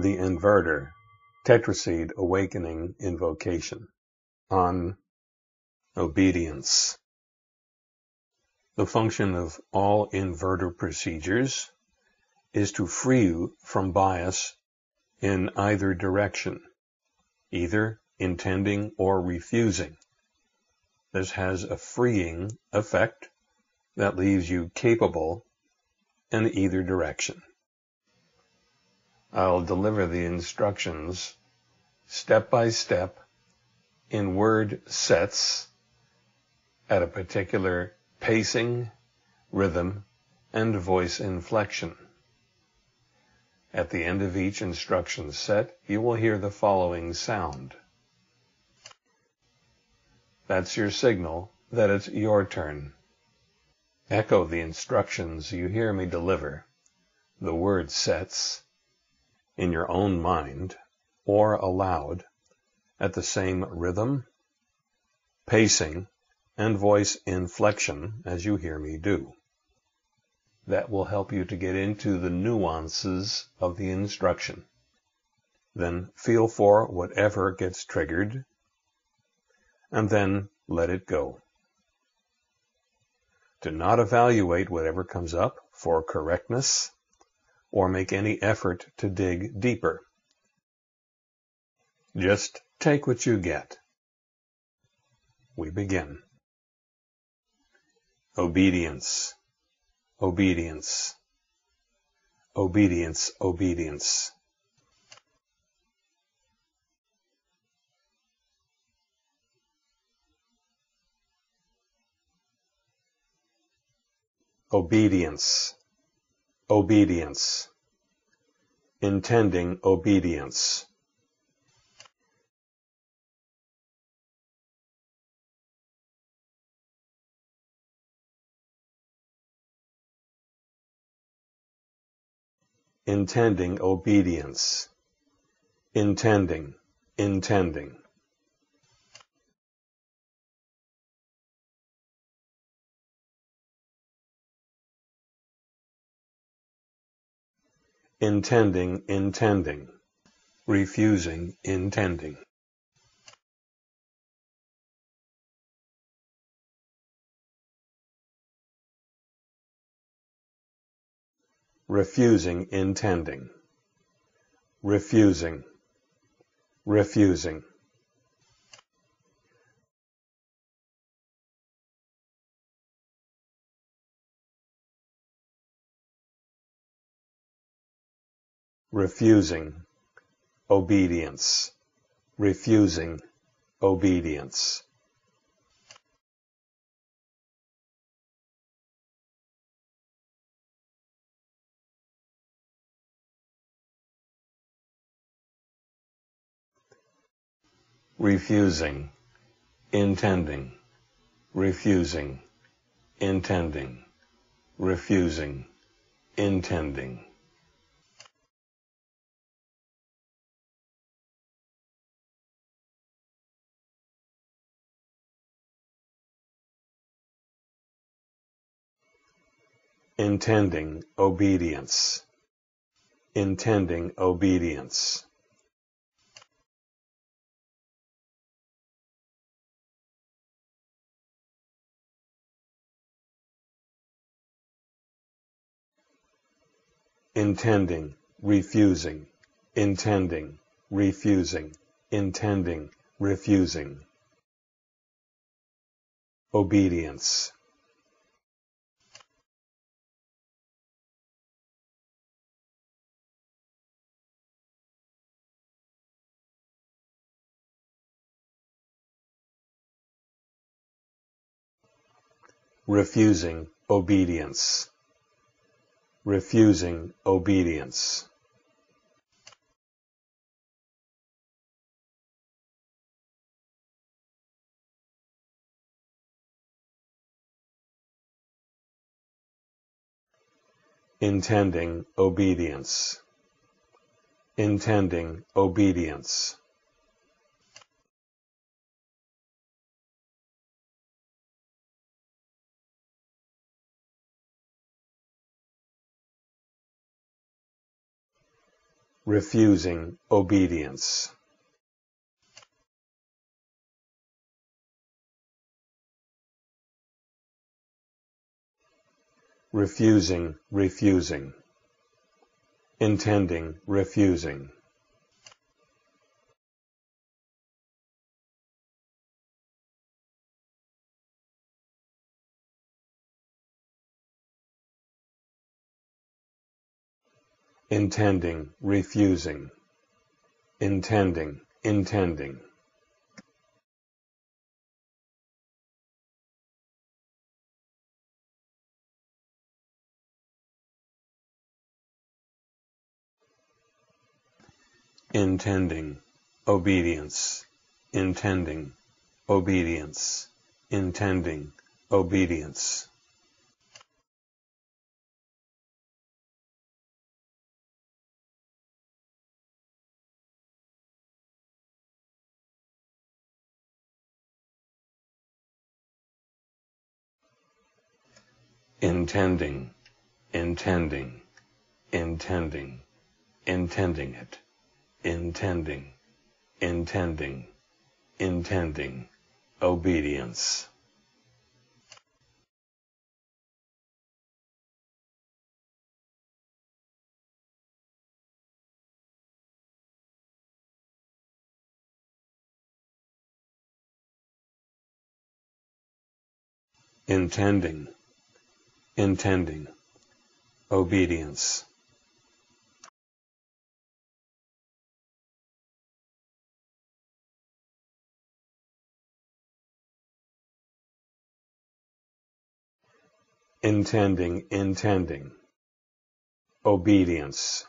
the Invertor tetraseed awakening invocation on obedience. The function of all Invertor procedures is to free you from bias in either direction, either intending or refusing. This has a freeing effect that leaves you capable in either direction. I'll deliver the instructions step by step in word sets at a particular pacing, rhythm, and voice inflection. At the end of each instruction set, you will hear the following sound. That's your signal that it's your turn. Echo the instructions you hear me deliver, the word sets, in your own mind or aloud at the same rhythm, pacing, and voice inflection as you hear me do. That will help you to get into the nuances of the instruction. Then feel for whatever gets triggered, and then let it go. Do not evaluate whatever comes up for correctness or make any effort to dig deeper. Just take what you get. We begin. Obedience, obedience, obedience, obedience. Obedience obedience, intending obedience. intending obedience, intending, intending. Intending intending, refusing intending. refusing intending, refusing, refusing. Refusing obedience, refusing obedience. refusing, intending, refusing, intending, refusing, intending. Intending obedience, intending obedience. intending, refusing, intending, refusing, intending, refusing. Obedience. Refusing obedience, refusing obedience. intending obedience, intending obedience. Refusing obedience. refusing, refusing, intending, refusing. Intending, refusing, intending, intending. intending, obedience, intending, obedience, intending, obedience. Intending, intending, intending, intending it intending, intending, intending, obedience. intending, intending, obedience. intending, intending, obedience.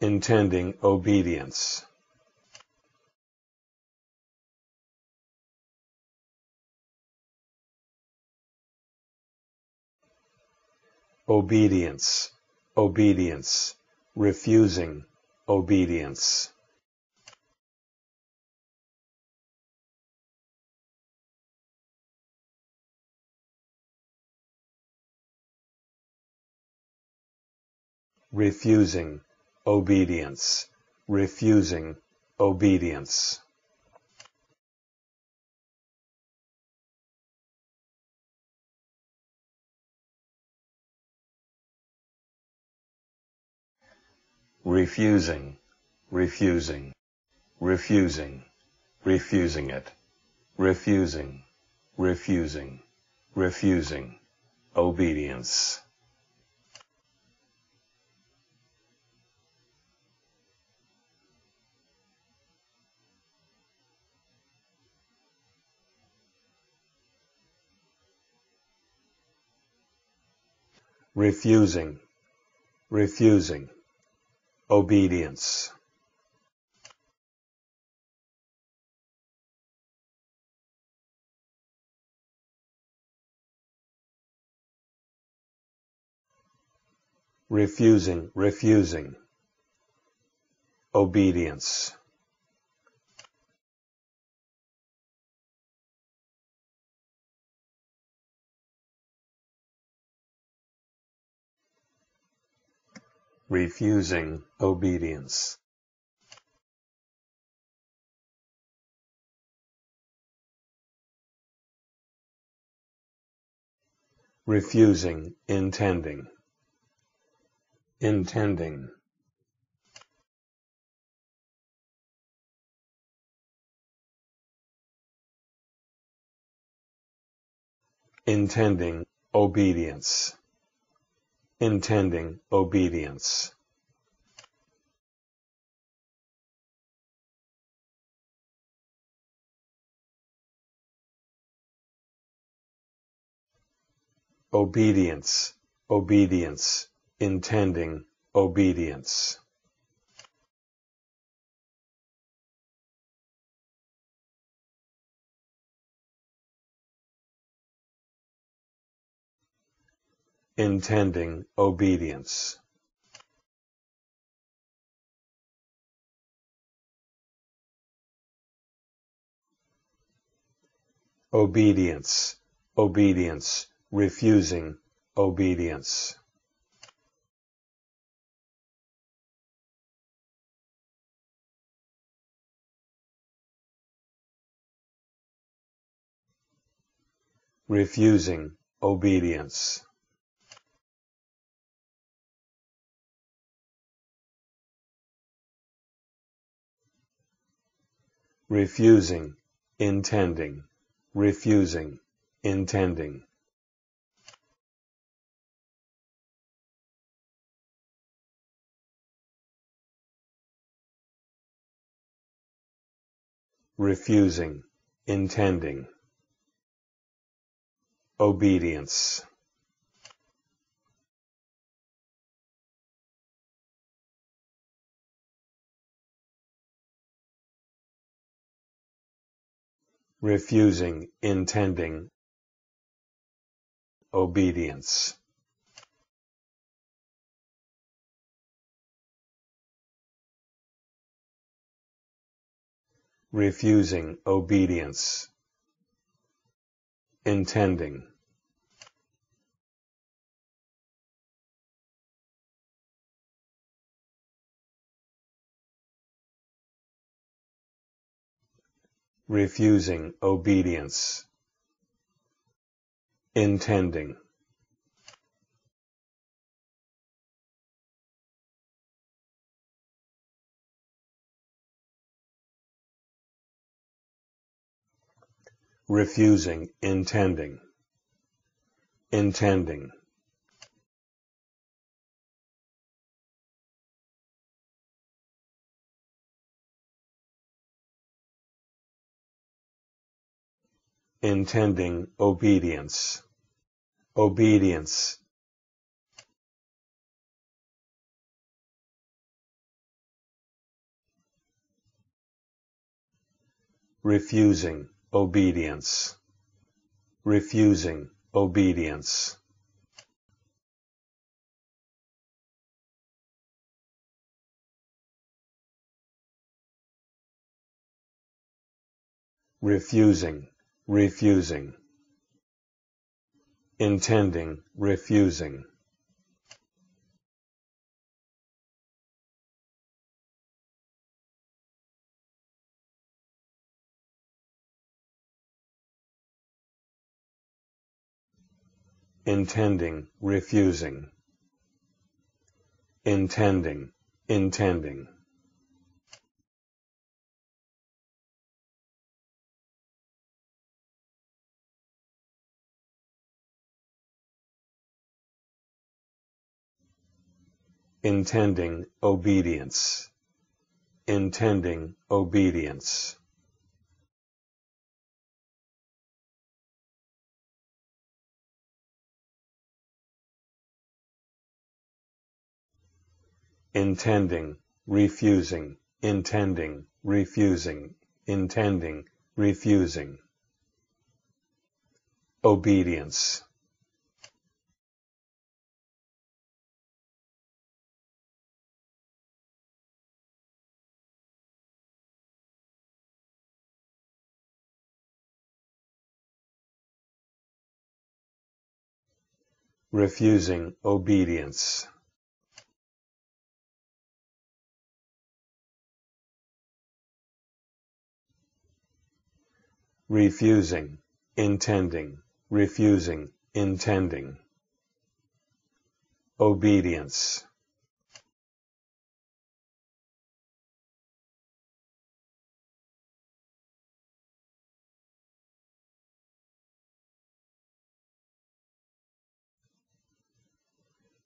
Intending obedience. Obedience, obedience refusing obedience refusing obedience refusing obedience refusing, refusing, refusing, refusing it, refusing, refusing, refusing, obedience. Refusing, refusing. Obedience. Refusing, refusing, obedience. Refusing obedience. Refusing intending. Intending. Intending obedience intending obedience. Obedience, obedience, intending obedience. Intending obedience obedience, obedience, refusing obedience. refusing obedience. Refusing, intending, refusing, intending. refusing, intending. Obedience. Refusing, intending, obedience. refusing obedience, intending. Refusing obedience, intending. refusing, intending, intending. Intending obedience, obedience. refusing obedience, refusing obedience. refusing refusing, intending, refusing. intending, refusing, intending, intending. Intending obedience, intending obedience. intending, refusing, intending, refusing, intending, refusing. Obedience. Refusing obedience. refusing, intending, refusing, intending. Obedience.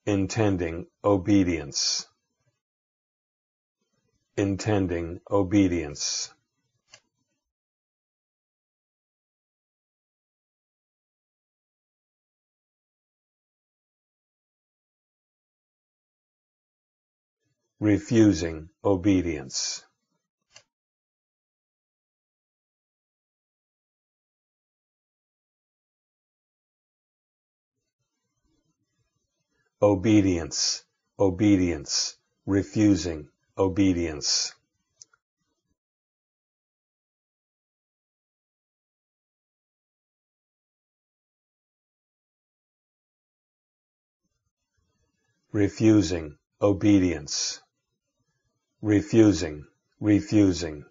Intending obedience, intending obedience. refusing obedience. obedience, obedience, refusing, obedience. refusing, obedience, refusing, refusing.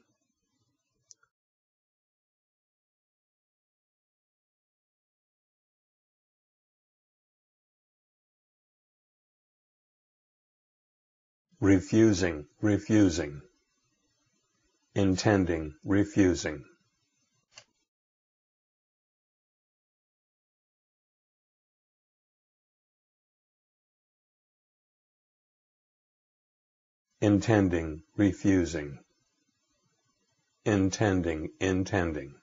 Refusing, refusing, intending, refusing. intending, refusing, intending, intending.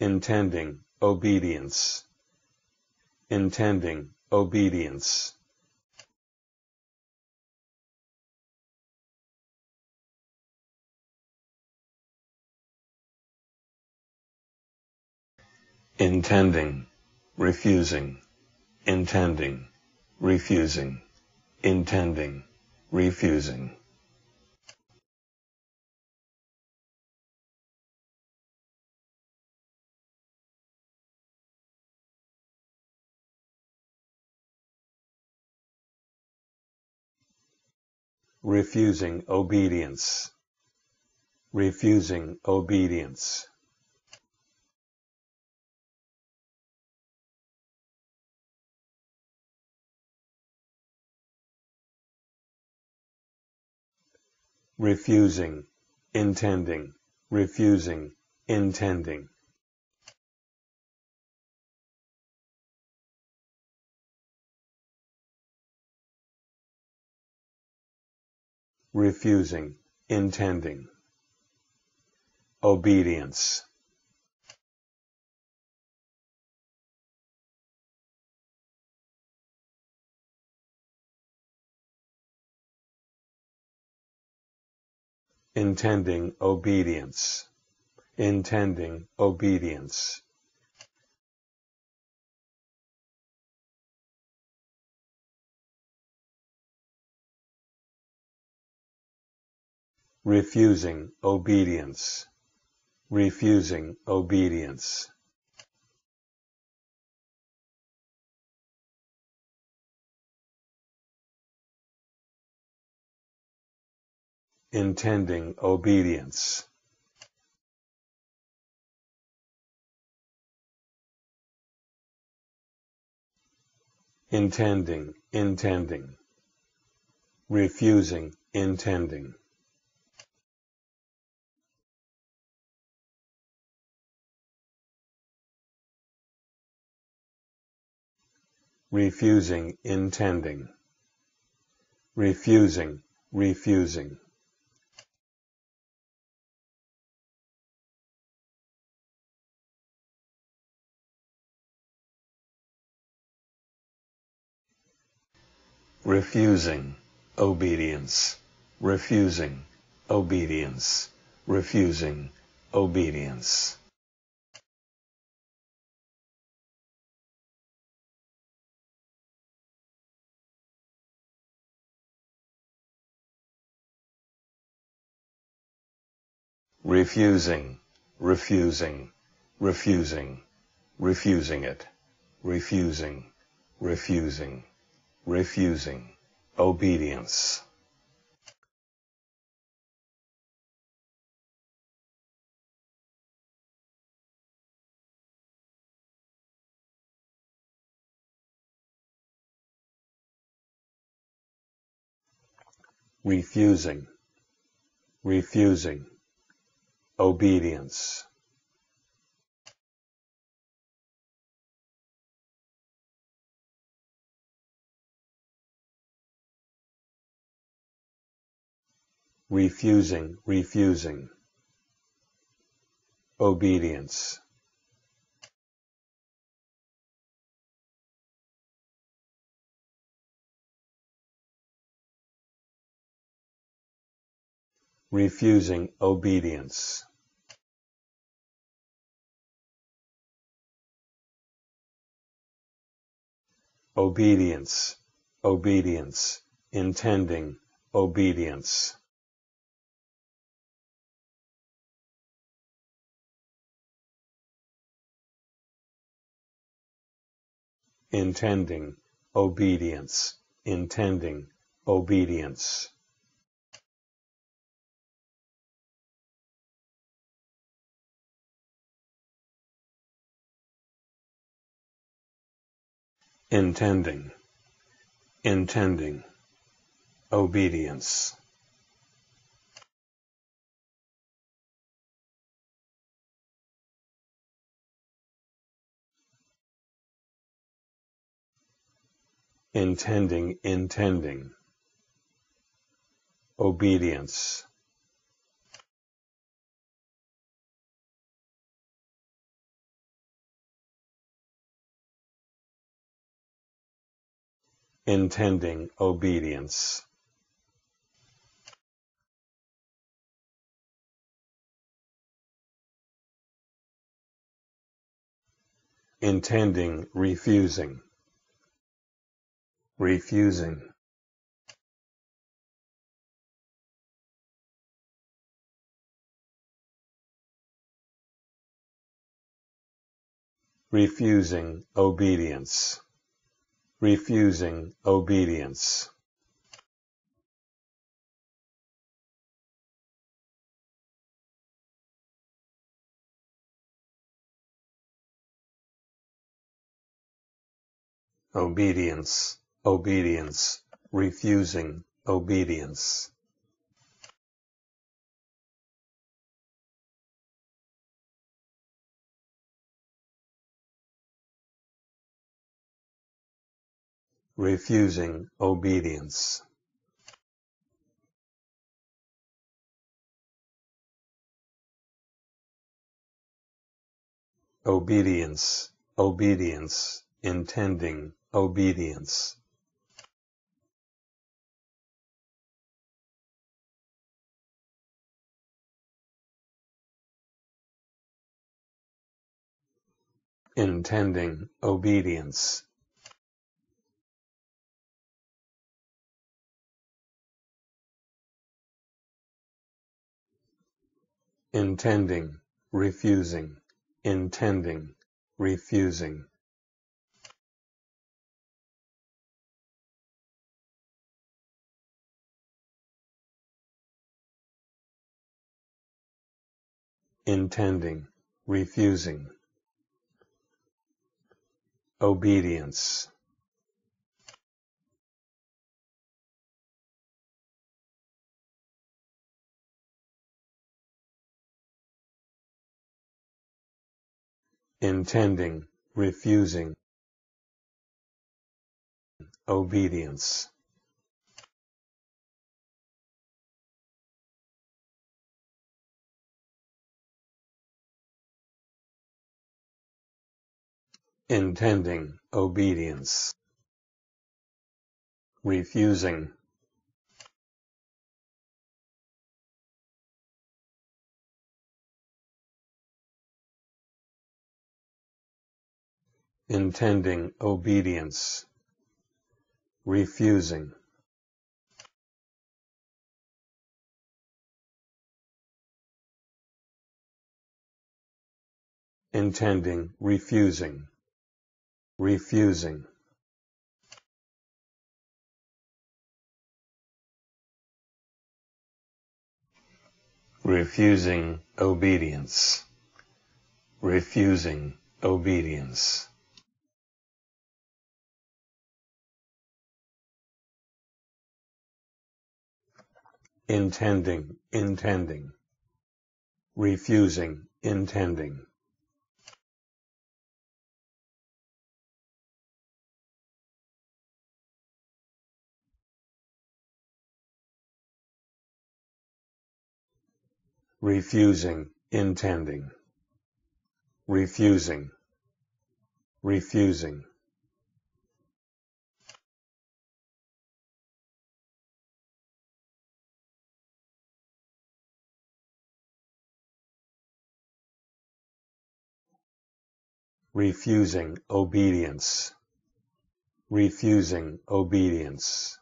Intending, obedience, intending, obedience. intending, refusing, intending, refusing, intending, refusing. Refusing obedience, refusing obedience. refusing, intending, refusing, intending. Refusing, intending. Obedience. Intending obedience. Intending obedience. Refusing obedience, refusing obedience. intending obedience. intending, intending, refusing, intending. Refusing, intending, refusing, refusing. refusing obedience, refusing obedience, refusing obedience. Refusing, refusing, refusing, refusing it, refusing, refusing, refusing, obedience. refusing, refusing, obedience refusing, refusing, obedience. refusing obedience. obedience, obedience, intending, obedience. intending, obedience, intending, obedience. Intending, intending, obedience. intending, intending, obedience. Intending obedience. intending refusing. Refusing. Refusing obedience refusing obedience. Obedience, obedience, refusing obedience. Refusing obedience. Obedience, obedience, intending obedience. intending obedience. Intending, refusing, intending, refusing. intending, refusing. Obedience. Intending, refusing, obedience. intending, obedience. Refusing, intending obedience, refusing. intending, refusing, refusing. refusing obedience, refusing obedience. Intending, intending, refusing, intending. refusing, intending, refusing, refusing. Refusing obedience, refusing obedience.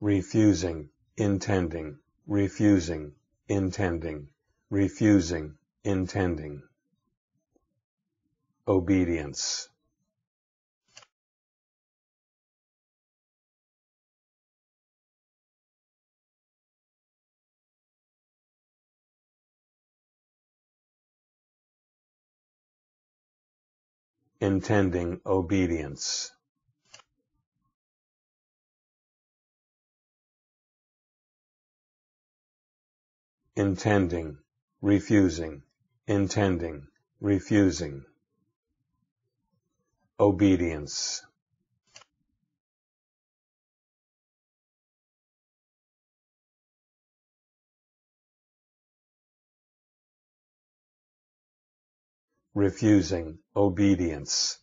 refusing, intending, refusing, intending, refusing, intending. Obedience. Intending obedience. intending, refusing, intending, refusing. Obedience. Refusing obedience,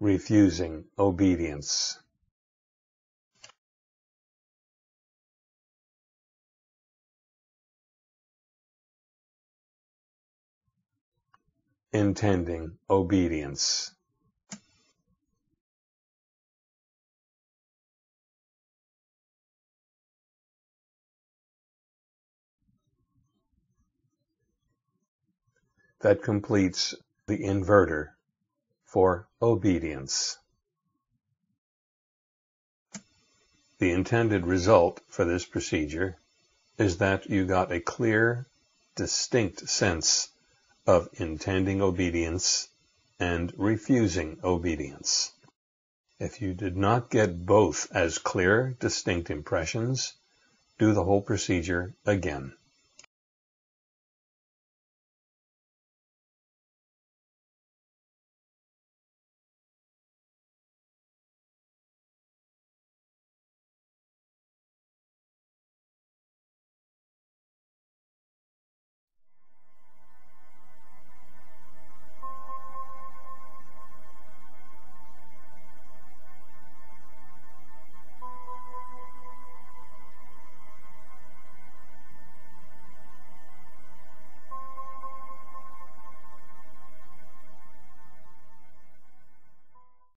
refusing obedience. intending obedience. That completes the Invertor for obedience. The intended result for this procedure is that you got a clear, distinct sense of intending obedience and refusing obedience. If you did not get both as clear, distinct impressions, do the whole procedure again.